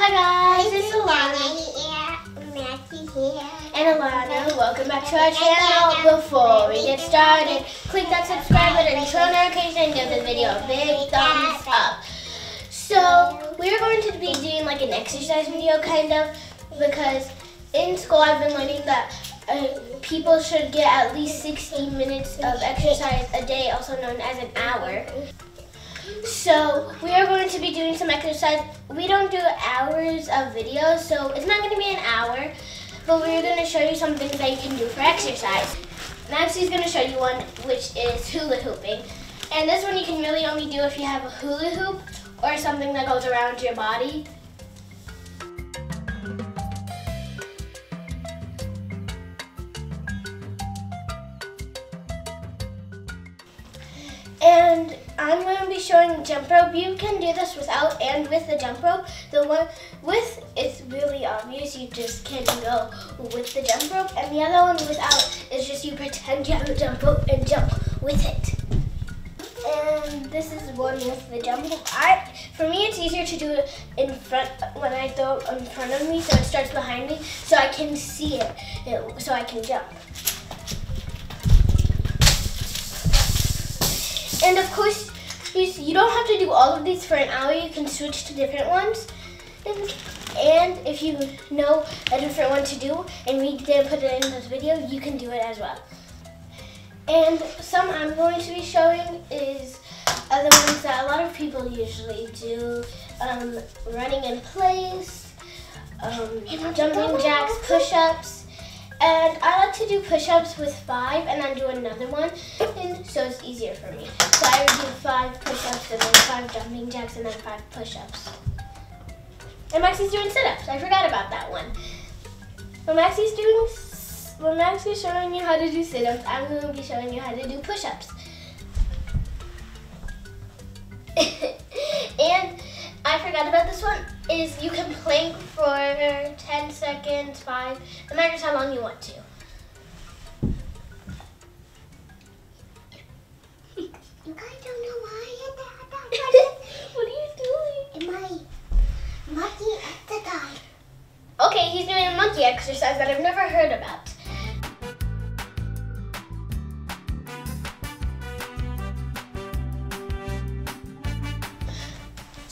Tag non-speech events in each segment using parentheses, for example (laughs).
Hi guys, it's Alonna here. and Alonna. Welcome back to our channel. Before we get started, click that subscribe button, turn on notifications, and give the video a big thumbs up. So we are going to be doing like an exercise video, kind of, because in school I've been learning that uh, people should get at least 60 minutes of exercise a day, also known as an hour. So we are going to be doing some exercise. We don't do hours of videos, so it's not going to be an hour, but we're going to show you some things that you can do for exercise. Maxie's going to show you one, which is hula hooping. And this one you can really only do if you have a hula hoop or something that goes around your body. I'm going to be showing jump rope. You can do this without and with the jump rope. The one with is really obvious. You just can go with the jump rope. And the other one without is just you pretend you have a jump rope and jump with it. And this is one with the jump rope. I, for me, it's easier to do it in front when I throw it in front of me, so it starts behind me, so I can see it, it so I can jump. And of course, you, you don't have to do all of these for an hour. You can switch to different ones. And, and if you know a different one to do and we didn't put it in this video, you can do it as well. And some I'm going to be showing is other ones that a lot of people usually do. Um, running in place, um, jumping jacks, push-ups. And I like to do push-ups with five and then do another one, and so it's easier for me. So I would do five push-ups and then five jumping jacks and then five push-ups. And Maxie's doing sit-ups. I forgot about that one. When Maxie's doing, when Maxie's showing you how to do sit-ups, I'm going to be showing you how to do push-ups. (laughs) and I forgot about this one, is you can plank for 10 seconds, 5, no matter how long you want to. You guys don't know why I did that. (laughs) what are you doing? Am I monkey exercise? Okay, he's doing a monkey exercise that I've never heard about.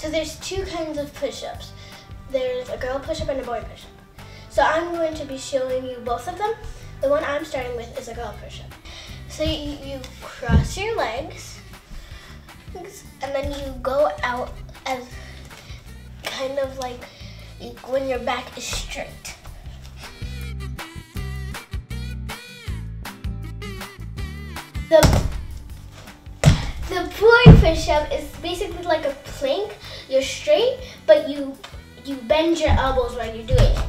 So there's two kinds of push-ups. There's a girl push-up and a boy push-up. So I'm going to be showing you both of them. The one I'm starting with is a girl push-up. So you, you cross your legs, and then you go out as kind of like when your back is straight. The the boy push-up is basically like a plank. You're straight, but you you bend your elbows while you're doing it.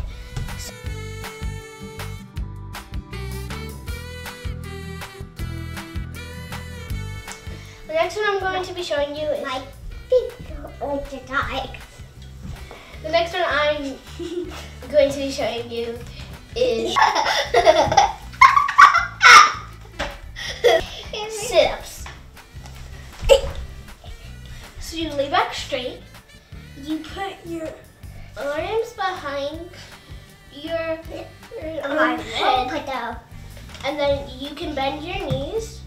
The next one I'm going to be showing you is My feet like to die. the next one I'm (laughs) going to be showing you is (laughs) (laughs) sit-ups. So you lay back straight. You put your arms behind your, your um, head. down. and then you can bend your knees.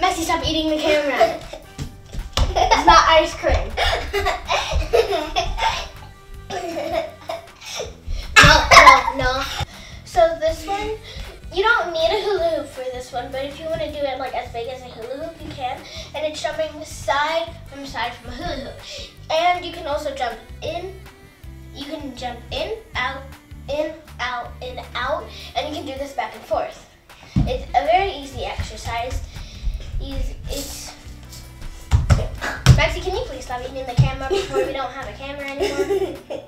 Maxie, stop eating the camera. (laughs) It's not ice cream. (laughs) this one, you don't need a hula hoop for this one, but if you want to do it like as big as a hula hoop, you can. And it's jumping side from side from a hula hoop. And you can also jump in. You can jump in, out, in, out, in, out, and you can do this back and forth. It's a very easy exercise. Easy, it's Maxie, can you please stop eating the camera before we don't have a camera anymore? (laughs)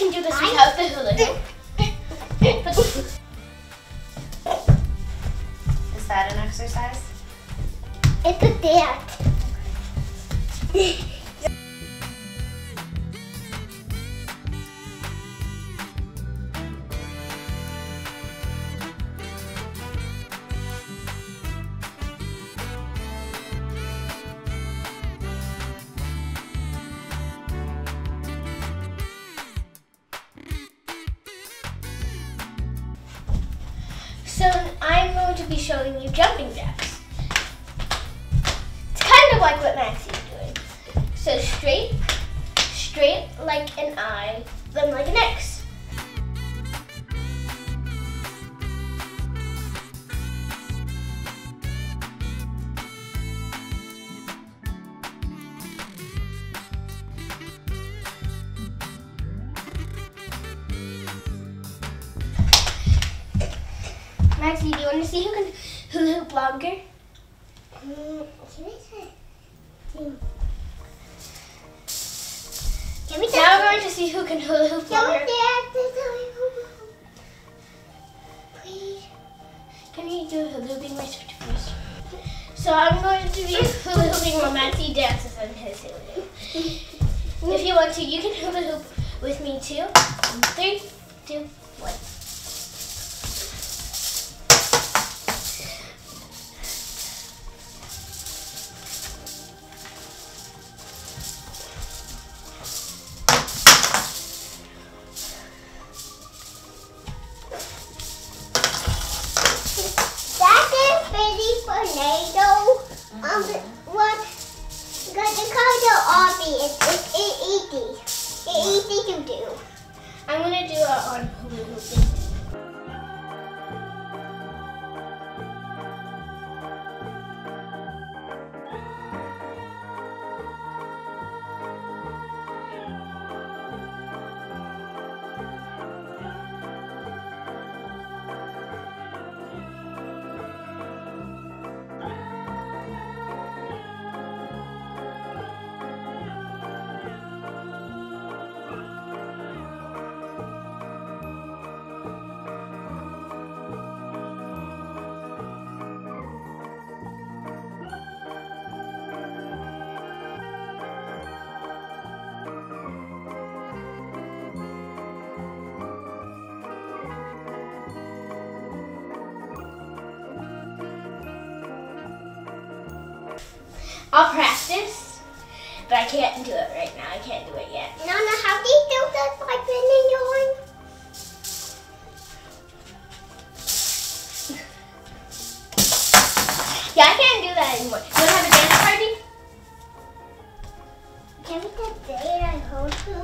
can do this without the hula hoop. Is that an exercise? It's a dance. Be showing you jumping jacks. It's kind of like what Maxie's doing. So straight, straight like an I, then like an X. Maxie, do you want to see who can hula hoop longer? Can? Hmm. Can we Now we're going to see who can hula hoop Can we longer. Please. Can you do hula hooping my switch first? So I'm going to be hula hooping while Maxie dances on his hula (laughs) hoop. If you want to, you can hula hoop with me too. Three, Color obvious. It's easy. It's easy to do. I'm gonna do it on hula hooping. I'll practice, but I can't do it right now. I can't do it yet. Nana, how do you do that by bending your arm? (laughs) yeah, I can't do that anymore. You want to have a dance party? Can we get date I hold to?